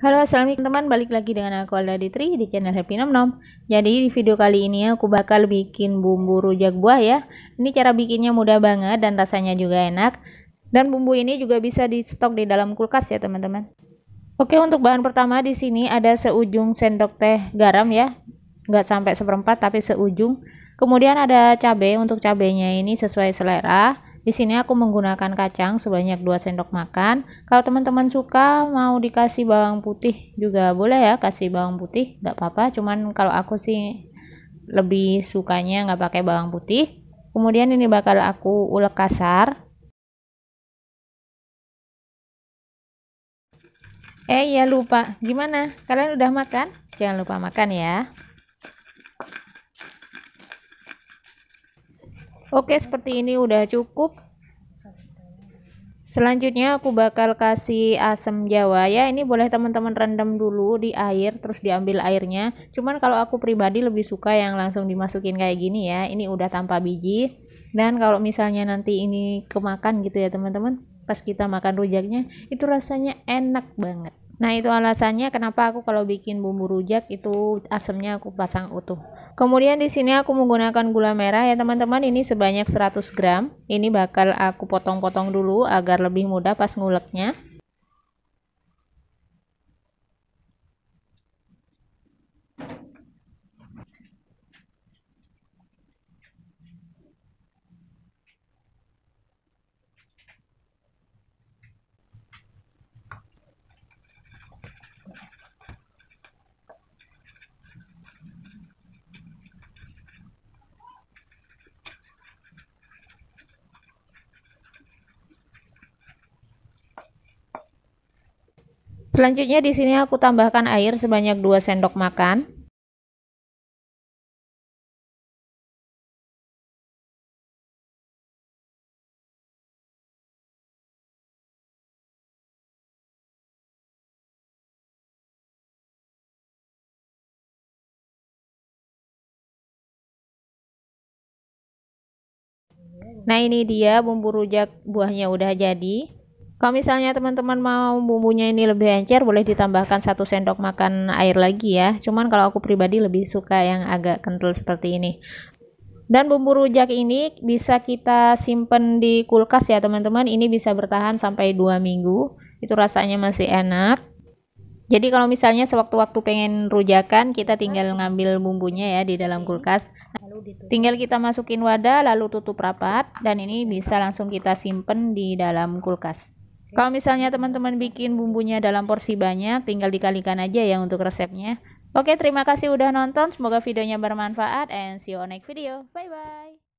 Halo assalamualaikum teman. Balik lagi dengan aku Alda Ditri di channel Happy Nom Nom. Jadi di video kali ini aku bakal bikin bumbu rujak buah ya. Ini cara bikinnya mudah banget dan rasanya juga enak. Dan bumbu ini juga bisa di stok di dalam kulkas ya teman-teman. Oke untuk bahan pertama di sini ada seujung sendok teh garam ya. Nggak sampai seperempat tapi seujung. Kemudian ada cabai untuk cabainya ini sesuai selera di sini aku menggunakan kacang sebanyak 2 sendok makan. Kalau teman-teman suka mau dikasih bawang putih juga boleh ya, kasih bawang putih nggak apa-apa. Cuman kalau aku sih lebih sukanya nggak pakai bawang putih. Kemudian ini bakal aku ulek kasar. Eh ya lupa, gimana? Kalian udah makan? Jangan lupa makan ya. Oke seperti ini udah cukup. Selanjutnya aku bakal kasih asam jawa. Ya ini boleh teman-teman rendam dulu di air terus diambil airnya. Cuman kalau aku pribadi lebih suka yang langsung dimasukin kayak gini ya. Ini udah tanpa biji. Dan kalau misalnya nanti ini kemakan gitu ya teman-teman pas kita makan rujaknya itu rasanya enak banget Nah itu alasannya kenapa aku kalau bikin bumbu rujak itu asamnya aku pasang utuh. Kemudian di sini aku menggunakan gula merah ya teman-teman ini sebanyak 100 gram. Ini bakal aku potong-potong dulu agar lebih mudah pas nguleknya. Selanjutnya di sini aku tambahkan air sebanyak 2 sendok makan. Nah ini dia bumbu rujak buahnya udah jadi kalau misalnya teman-teman mau bumbunya ini lebih encer, boleh ditambahkan satu sendok makan air lagi ya. Cuman kalau aku pribadi lebih suka yang agak kental seperti ini. Dan bumbu rujak ini bisa kita simpen di kulkas ya teman-teman. Ini bisa bertahan sampai dua minggu. Itu rasanya masih enak. Jadi kalau misalnya sewaktu-waktu pengen rujakan, kita tinggal ngambil bumbunya ya di dalam kulkas. Tinggal kita masukin wadah lalu tutup rapat dan ini bisa langsung kita simpen di dalam kulkas. Kalau misalnya teman-teman bikin bumbunya dalam porsi banyak, tinggal dikalikan aja ya untuk resepnya. Oke, terima kasih udah nonton. Semoga videonya bermanfaat and see you on next video. Bye-bye.